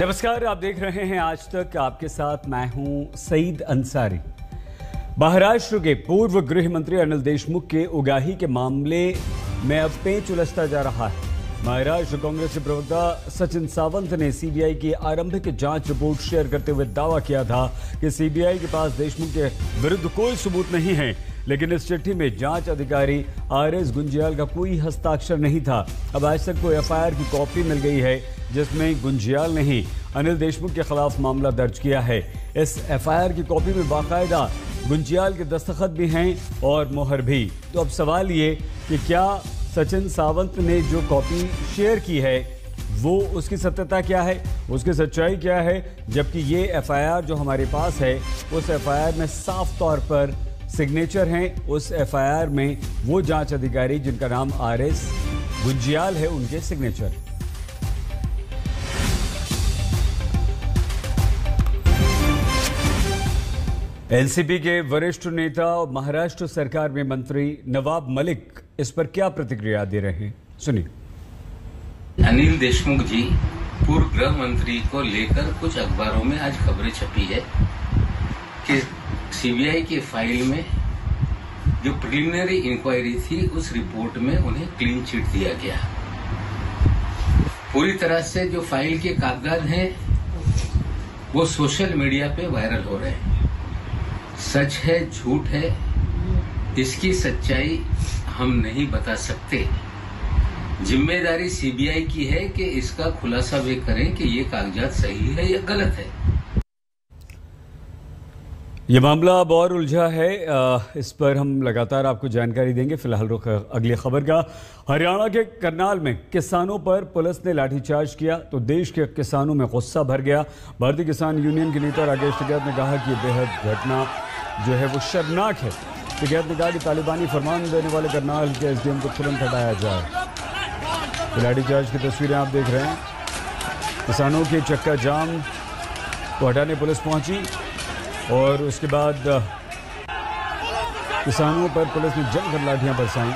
नमस्कार, आप देख रहे हैं आज तक आपके साथ मैं हूँ सईद अंसारी। महाराष्ट्र के पूर्व गृह मंत्री अनिल देशमुख के उगाही के मामले में अब पेच उलझता जा रहा है। महाराष्ट्र कांग्रेस के प्रवक्ता सचिन सावंत ने सीबीआई की आरंभिक जाँच रिपोर्ट शेयर करते हुए दावा किया था कि सीबीआई के पास देशमुख के विरुद्ध कोई सबूत नहीं है। लेकिन इस चिट्ठी में जाँच अधिकारी आर एस गुंजियाल का कोई हस्ताक्षर नहीं था। अब आज तक को एफ़ की कॉपी मिल गई है, जिसमें गुंजियाल ने ही अनिल देशमुख के खिलाफ मामला दर्ज किया है। इस एफआईआर की कॉपी में बाकायदा गुंजियाल के दस्तखत भी हैं और मोहर भी। तो अब सवाल ये कि क्या सचिन सावंत ने जो कॉपी शेयर की है, वो उसकी सत्यता क्या है, उसकी सच्चाई क्या है, जबकि ये एफआईआर जो हमारे पास है, उस एफआईआर में साफ़ तौर पर सिग्नेचर हैं उस एफआईआर में वो जाँच अधिकारी जिनका नाम आर एस गुंजियाल है उनके सिग्नेचर। एनसीपी के वरिष्ठ नेता और महाराष्ट्र सरकार में मंत्री नवाब मलिक इस पर क्या प्रतिक्रिया दे रहे हैं? सुनिए। अनिल देशमुख जी, पूर्व गृह मंत्री को लेकर कुछ अखबारों में आज खबरें छपी है कि सीबीआई के फ़ाइल में जो प्रिलिमिनरी इंक्वायरी थी, उस रिपोर्ट में उन्हें क्लीन चिट दिया गया। पूरी तरह से जो फ़ाइल के कागजात हैं, वो सोशल मीडिया पे वायरल हो रहे हैं। सच है, झूठ है, इसकी सच्चाई हम नहीं बता सकते। ज़िम्मेदारी सीबीआई की है कि इसका खुलासा वे करें कि ये कागजात सही है या गलत है। ये मामला अब और उलझा है। इस पर हम लगातार आपको जानकारी देंगे। फ़िलहाल रुख, अगली खबर का। हरियाणा के करनाल में किसानों पर पुलिस ने लाठीचार्ज किया तो देश के किसानों में गुस्सा भर गया। भारतीय किसान यूनियन के नेता राकेश टिकैत ने कहा कि बेहद घटना जो है, वो शर्मनाक है। टिकैत ने कहा कि तालिबानी फरमान देने वाले करनाल के एसडीएम को तुरंत हटाया जाए। लाठीचार्ज की तस्वीरें आप देख रहे हैं। किसानों के चक्का जाम को हटाने पुलिस पहुँची। और उसके बाद किसानों पर पुलिस ने जमकर लाठियाँ बरसाई।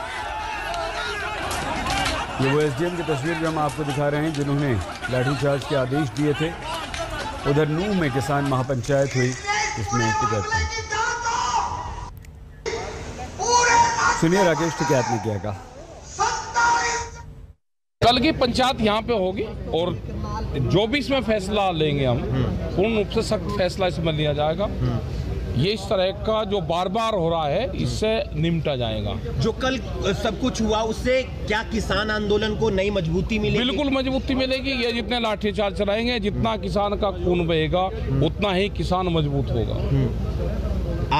ये वो एसडीएम की तस्वीर जो हम आपको दिखा रहे हैं, जिन्होंने लाठीचार्ज के आदेश दिए थे। उधर नूह में किसान महापंचायत हुई टिकट सुनिए राकेश टिकैत ने क्या कहा? कल की पंचायत यहाँ पे होगी और जो भी इसमें फैसला लेंगे हम पूर्ण रूप से सख्त फैसला इसमें लिया जाएगा। ये इस तरह का जो बार बार हो रहा है इससे निमटा जाएगा। जो कल सब कुछ हुआ उससे क्या किसान आंदोलन को नई मजबूती मिलेगी? बिल्कुल मजबूती मिलेगी। ये जितने लाठीचार्ज चलाएँगे जितना किसान का खून बहेगा उतना ही किसान मज़बूत होगा।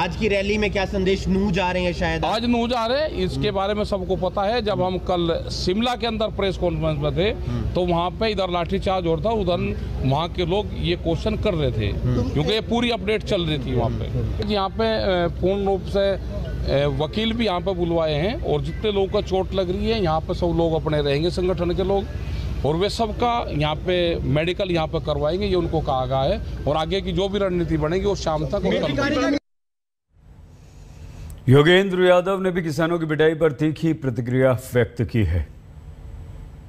आज की रैली में क्या संदेश नू जा रहे हैं शायद? आज नू जा रहे हैं। इसके बारे में सबको पता है जब हम कल शिमला के अंदर प्रेस कॉन्फ्रेंस में थे तो वहाँ पे इधर लाठीचार्ज हो रहा था उधर वहाँ के लोग ये क्वेश्चन कर रहे थे क्योंकि ये पूरी अपडेट चल रही थी वहाँ पे। यहाँ पे पूर्ण रूप से वकील भी यहाँ पे बुलवाए हैं और जितने लोगों का चोट लग रही है यहाँ पे सब लोग अपने रहेंगे संगठन के लोग। और वे सबका यहाँ पे मेडिकल यहाँ पे करवाएँगे ये उनको कहा गया है और आगे की जो भी रणनीति बनेगी वो शाम तक योगेंद्र यादव ने भी किसानों की बिटाई पर तीखी प्रतिक्रिया व्यक्त की है।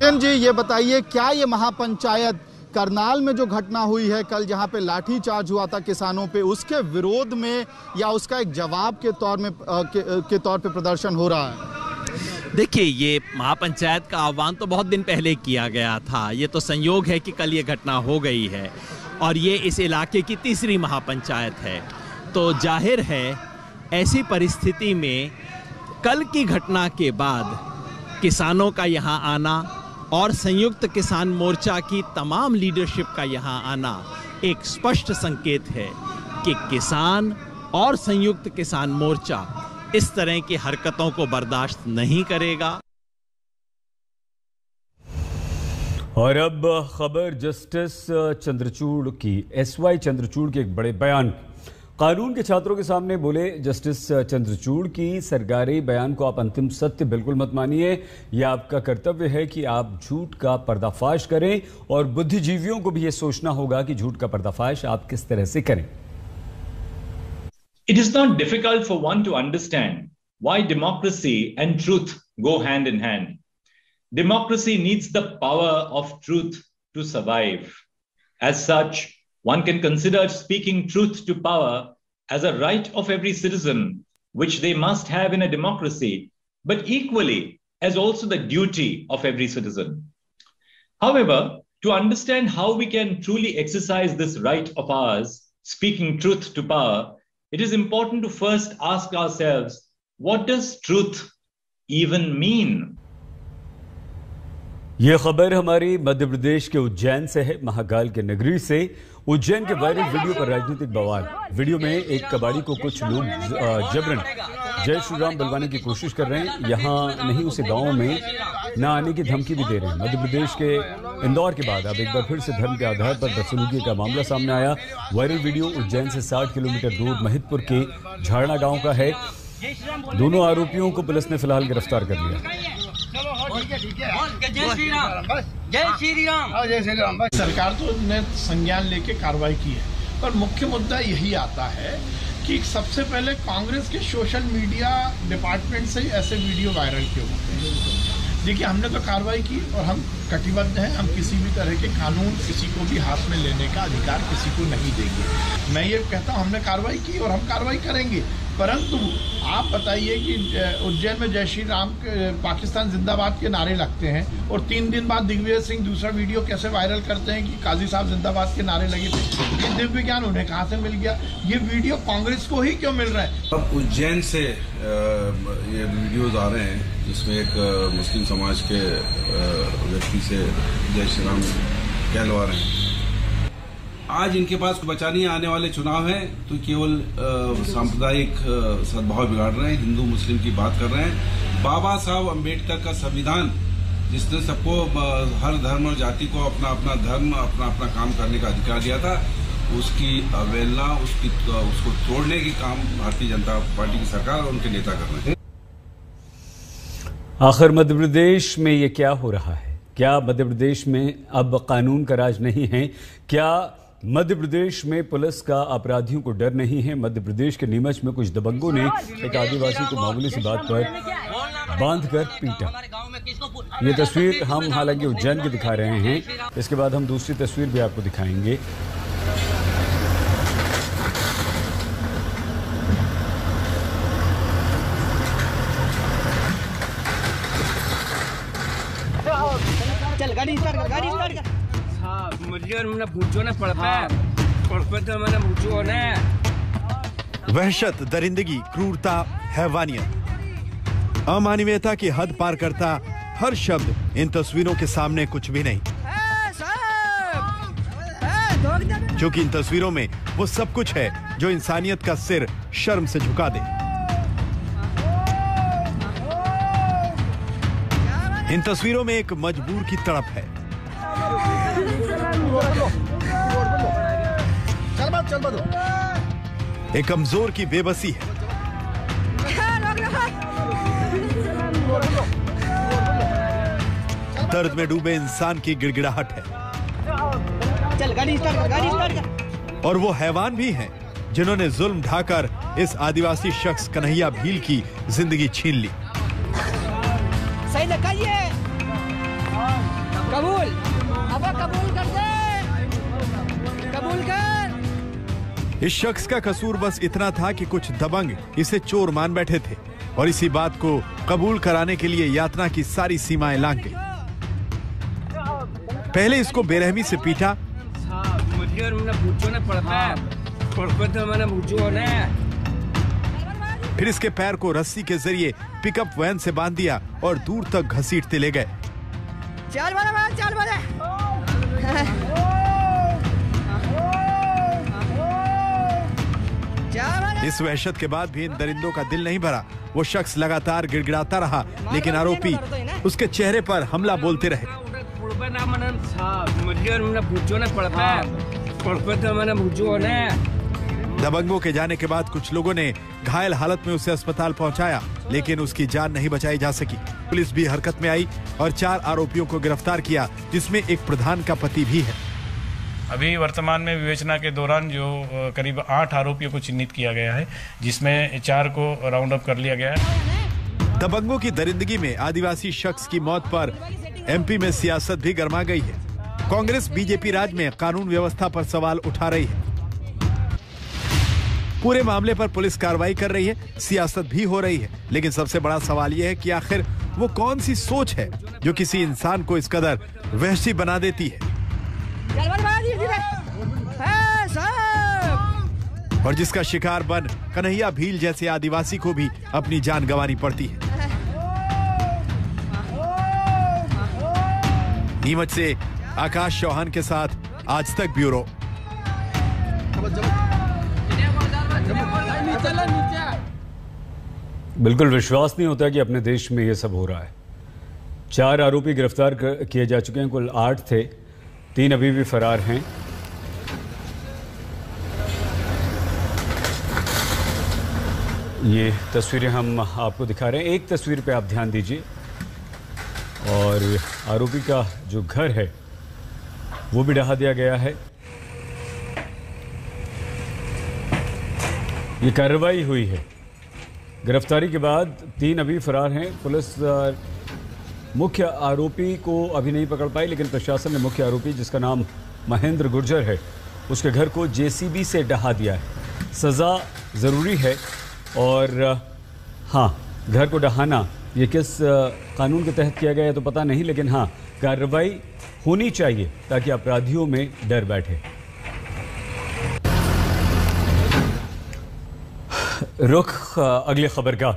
जी ये बताइए क्या ये महापंचायत करनाल में जो घटना हुई है कल जहाँ पे लाठी चार्ज हुआ था किसानों पे उसके विरोध में या उसका एक जवाब के तौर में के, के तौर पे प्रदर्शन हो रहा है? देखिए ये महापंचायत का आह्वान तो बहुत दिन पहले किया गया था। ये तो संयोग है कि कल ये घटना हो गई है। और ये इस इलाके की तीसरी महापंचायत है। तो ज़ाहिर है ऐसी परिस्थिति में कल की घटना के बाद किसानों का यहाँ आना और संयुक्त किसान मोर्चा की तमाम लीडरशिप का यहाँ आना एक स्पष्ट संकेत है कि किसान और संयुक्त किसान मोर्चा इस तरह की हरकतों को बर्दाश्त नहीं करेगा। और अब खबर जस्टिस चंद्रचूड़ की एस वाई चंद्रचूड़ के एक बड़े बयान कानून के छात्रों के सामने बोले जस्टिस चंद्रचूड़ की सरकारी बयान को आप अंतिम सत्य बिल्कुल मत मानिए। यह आपका कर्तव्य है कि आप झूठ का पर्दाफाश करें और बुद्धिजीवियों को भी यह सोचना होगा कि झूठ का पर्दाफाश आप किस तरह से करें। It is not difficult for one to understand why democracy and truth go hand in hand democracy needs the power of truth to survive as such, one can consider speaking truth to power as a right of every citizen, which they must have in a democracy, but equally as also the duty of every citizen. However, to understand how we can truly exercise this right of ours, speaking truth to power, it is important to first ask ourselves what does truth even mean? यह खबर हमारी मध्य प्रदेश के उज्जैन से है, महाकाल के नगरी से। उज्जैन के वायरल वीडियो पर राजनीतिक बवाल। वीडियो में एक कबाड़ी को कुछ लोग जबरन जय श्री राम बुलवाने की कोशिश कर रहे हैं। यहाँ नहीं, उसे गाँव में न आने की धमकी भी दे रहे हैं। मध्य प्रदेश के इंदौर के बाद अब एक बार फिर से धर्म के आधार पर बदसलूकी का मामला सामने आया। वायरल वीडियो उज्जैन से 60 किलोमीटर दूर महितपुर के झाड़ना गाँव का है। दोनों आरोपियों को पुलिस ने फ़िलहाल गिरफ़्तार कर लिया। श्री राम जय श्री राम जय श्री राम सरकार तो ने संज्ञान लेके कार्रवाई की है। पर मुख्य मुद्दा यही आता है कि सबसे पहले कांग्रेस के सोशल मीडिया डिपार्टमेंट से ऐसे वीडियो वायरल क्यों होते हैं? देखिए हमने तो कार्रवाई की और हम कटिबद्ध हैं। हम किसी भी तरह के कानून किसी को भी हाथ में लेने का अधिकार किसी को नहीं देंगे। मैं ये कहता हूँ, हमने कार्रवाई की और हम कार्रवाई करेंगे। परंतु आप बताइए कि उज्जैन में जय श्री राम पाकिस्तान जिंदाबाद के नारे लगते हैं और तीन दिन बाद दिग्विजय सिंह दूसरा वीडियो कैसे वायरल करते हैं कि काजी साहब जिंदाबाद के नारे लगे थे? ये दिव्य ज्ञान उन्हें कहाँ से मिल गया? ये वीडियो कांग्रेस को ही क्यों मिल रहा है? अब उज्जैन से ये वीडियोज़ आ रहे हैं। जिसमें एक मुस्लिम समाज के व्यक्ति से जय श्री राम कहलवा रहे हैं। आज इनके पास बचाने आने वाले चुनाव है तो केवल सांप्रदायिक सद्भाव बिगाड़ रहे हैं, हिंदू मुस्लिम की बात कर रहे हैं। बाबा साहब अंबेडकर का संविधान, जिसने सबको हर धर्म और जाति को अपना अपना धर्म, अपना अपना काम करने का अधिकार दिया था, उसकी अवहेलना, उसकी उसको तोड़ने की काम भारतीय जनता पार्टी की सरकार और उनके नेता कर रहे हैं। आखिर मध्य प्रदेश में ये क्या हो रहा है? क्या मध्य प्रदेश में अब कानून का राज नहीं है? क्या मध्य प्रदेश में पुलिस का अपराधियों को डर नहीं है? मध्य प्रदेश के नीमच में कुछ दबंगों ने एक आदिवासी को मामूली सी बात पर बाँध कर पीटा। ये तस्वीर हम हालाँकि उज्जैन की दिखा रहे हैं। इसके बाद हम दूसरी तस्वीर भी आपको दिखाएँगे। कर गाड़ी स्टार्ट कर वहशत दरिंदगी क्रूरता हैवानियत। अमानवीयता की हद पार करता हर शब्द। इन तस्वीरों के सामने कुछ भी नहीं। क्योंकि इन तस्वीरों में वो सब कुछ है जो इंसानियत का सिर शर्म से झुका दे। इन तस्वीरों में एक मजबूर की तड़प है। एक कमज़ोर की बेबसी है। दर्द में डूबे इंसान की गिड़गिड़ाहट है। चल गाड़ी स्टार्ट कर गाड़ी स्टार्ट कर। और वो हैवान भी हैं जिन्होंने जुल्म ढाकर इस आदिवासी शख्स कन्हैया भील की ज़िंदगी छीन ली। इस शख्स का कसूर बस इतना था कि कुछ दबंग इसे चोर मान बैठे थे और इसी बात को कबूल कराने के लिए यातना की सारी सीमाएँ लांग गई। पहले इसको बेरहमी से पीटा। फिर इसके पैर को रस्सी के ज़रिए पिकअप वैन से बाँध दिया और दूर तक घसीटते ले गए। चल बड़े चल बड़े इस वहशत के बाद भी इन दरिंदों का दिल नहीं भरा। वो शख्स लगातार गिड़गिड़ाता रहा, लेकिन आरोपी उसके चेहरे पर हमला बोलते रहे। दबंगों के जाने के बाद कुछ लोगों ने घायल हालत में उसे अस्पताल पहुँचाया, लेकिन उसकी जान नहीं बचाई जा सकी। पुलिस भी हरकत में आई और चार आरोपियों को गिरफ़्तार किया, जिसमें एक प्रधान का पति भी है। अभी वर्तमान में विवेचना के दौरान जो करीब आठ आरोपियों को चिन्हित किया गया है जिसमें चार को राउंड अप कर लिया गया है। दबंगों की दरिंदगी में आदिवासी शख्स की मौत पर एमपी में सियासत भी गर्मा गई है। कांग्रेस बीजेपी राज में कानून व्यवस्था पर सवाल उठा रही है। पूरे मामले पर पुलिस कार्रवाई कर रही है सियासत भी हो रही है। लेकिन सबसे बड़ा सवाल यह है कि आखिर वो कौन सी सोच है जो किसी इंसान को इस कदर वहशी बना देती है? और जिसका शिकार बन कन्हैया भील जैसे आदिवासी को भी अपनी जान गंवानी पड़ती है। नीमच से आकाश चौहान के साथ आज तक ब्यूरो। बिल्कुल विश्वास नहीं होता कि अपने देश में ये सब हो रहा है। चार आरोपी गिरफ़्तार किए जा चुके हैं, कुल आठ थे। तीन अभी भी फरार हैं। ये तस्वीरें हम आपको दिखा रहे हैं। एक तस्वीर पे आप ध्यान दीजिए। और आरोपी का जो घर है, वो भी ढहा दिया गया है। ये कार्रवाई हुई है। गिरफ्तारी के बाद तीन अभी फरार हैं। पुलिस मुख्य आरोपी को अभी नहीं पकड़ पाई, लेकिन प्रशासन ने मुख्य आरोपी, जिसका नाम महेंद्र गुर्जर है, उसके घर को जेसीबी से ढहा दिया है। सज़ा ज़रूरी है। और हाँ घर को ढहाना ये किस कानून के तहत किया गया है तो पता नहीं, लेकिन हाँ कार्रवाई होनी चाहिए ताकि अपराधियों में डर बैठे। रुख अगली खबर का।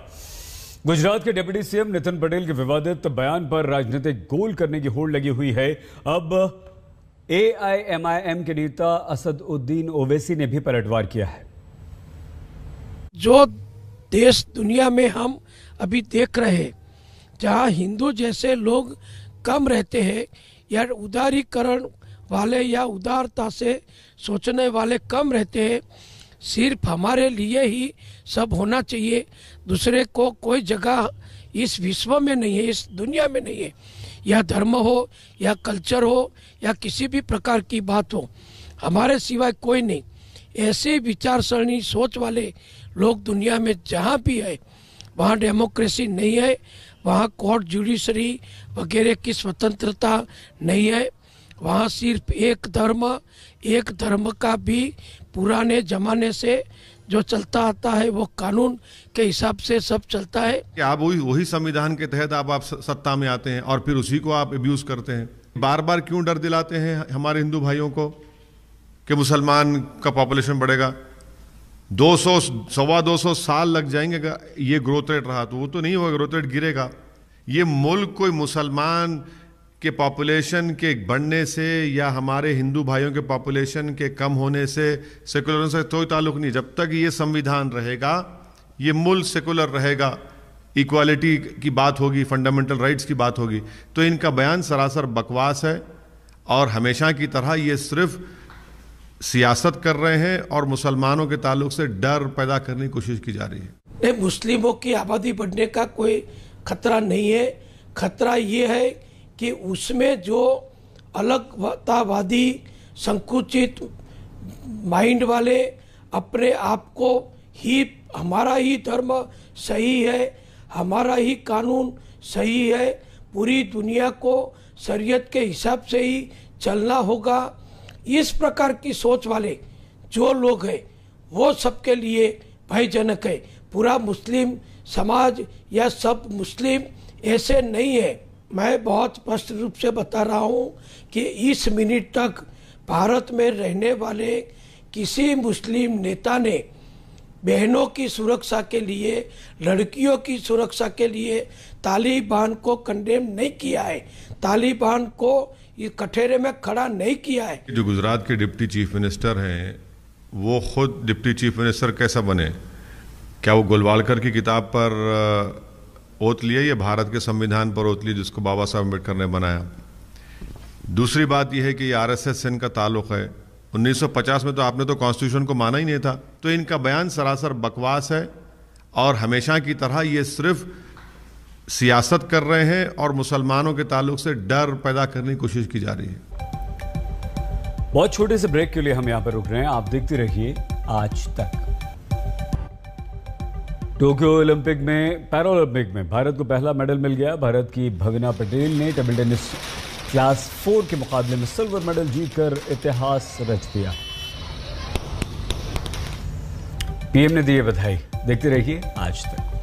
गुजरात के डिप्टी सीएम नितिन पटेल के विवादित बयान पर राजनीतिक गोल करने की होड़ लगी हुई है। अब एआईएमआईएम के नेता असदुद्दीन ओवैसी ने भी पलटवार किया है। जो देश दुनिया में हम अभी देख रहे हैं, जहाँ हिंदू जैसे लोग कम रहते हैं या उदारीकरण वाले या उदारता से सोचने वाले कम रहते हैं, सिर्फ़ हमारे लिए ही सब होना चाहिए। दूसरे को कोई जगह इस विश्व में नहीं है, इस दुनिया में नहीं है। या धर्म हो, या कल्चर हो, या किसी भी प्रकार की बात हो, हमारे सिवाय कोई नहीं। ऐसे विचारसरणी, सोच वाले लोग दुनिया में जहाँ भी है, वहाँ डेमोक्रेसी नहीं है, वहाँ कोर्ट जुडिशरी वगैरह की स्वतंत्रता नहीं है, वहाँ सिर्फ़ एक धर्म एक धर्म का भी पुराने जमाने से जो चलता आता है, वो कानून के हिसाब से सब चलता है। आप वही वही संविधान के तहत आप आप सत्ता में आते हैं और फिर उसी को आप अब्यूज करते हैं। बार बार क्यों डर दिलाते हैं हमारे हिंदू भाइयों को कि मुसलमान का पॉपुलेशन बढ़ेगा? 200 सवा दो सौ साल लग जाएँगे ये ग्रोथ रेट रहा तो वो तो नहीं होगा ग्रोथ रेट गिरेगा। ये मुल्क कोई मुसलमान के पॉपुलेशन के बढ़ने से या हमारे हिंदू भाइयों के पॉपुलेशन के कम होने से सेकुलर से कोई ताल्लुक नहीं। जब तक ये संविधान रहेगा, ये मुल्क सेकुलर रहेगा इक्वालिटी की बात होगी फंडामेंटल राइट्स की बात होगी तो इनका बयान सरासर बकवास है और हमेशा की तरह ये सिर्फ़ सियासत कर रहे हैं और मुसलमानों के ताल्लुक से डर पैदा करने की कोशिश की जा रही है। नहीं मुस्लिमों की आबादी बढ़ने का कोई खतरा नहीं है। खतरा ये है कि उसमें जो अलगतावादी संकुचित माइंड वाले अपने आप को ही, हमारा ही धर्म सही है, हमारा ही कानून सही है, पूरी दुनिया को शरीयत के हिसाब से ही चलना होगा। इस प्रकार की सोच वाले जो लोग हैं, वो सबके लिए भयजनक है। पूरा मुस्लिम समाज या सब मुस्लिम ऐसे नहीं है। मैं बहुत स्पष्ट रूप से बता रहा हूँ कि इस मिनट तक भारत में रहने वाले किसी मुस्लिम नेता ने बहनों की सुरक्षा के लिए, लड़कियों की सुरक्षा के लिए तालिबान को कंडेम नहीं किया है। तालिबान को ये कठेरे में खड़ा नहीं किया है। जो गुजरात के डिप्टी चीफ मिनिस्टर हैं, वो खुद डिप्टी चीफ मिनिस्टर कैसा बने? क्या वो गोलवालकर की किताब पर ओत लिया ये भारत के संविधान पर ओत लिया जिसको बाबा साहब अंबेडकर ने बनाया? दूसरी बात यह है कि ये एस एस इनका ताल्लुक है। 1950 में तो आपने तो कॉन्स्टिट्यूशन को माना ही नहीं था। तो इनका बयान सरासर बकवास है और हमेशा की तरह ये सिर्फ़ सियासत कर रहे हैं और मुसलमानों के ताल्लुक से डर पैदा करने की कोशिश की जा रही है। बहुत छोटे से ब्रेक के लिए हम यहाँ पर रुक रहे हैं। आप देखते रहिए आज तक। टोक्यो ओलंपिक में पैरा ओलंपिक में भारत को पहला मेडल मिल गया। भारत की भविना पटेल ने टेबल टेनिस क्लास फोर के मुकाबले में सिल्वर मेडल जीतकर इतिहास रच दिया। पीएम ने दी बधाई। देखते रहिए आज तक।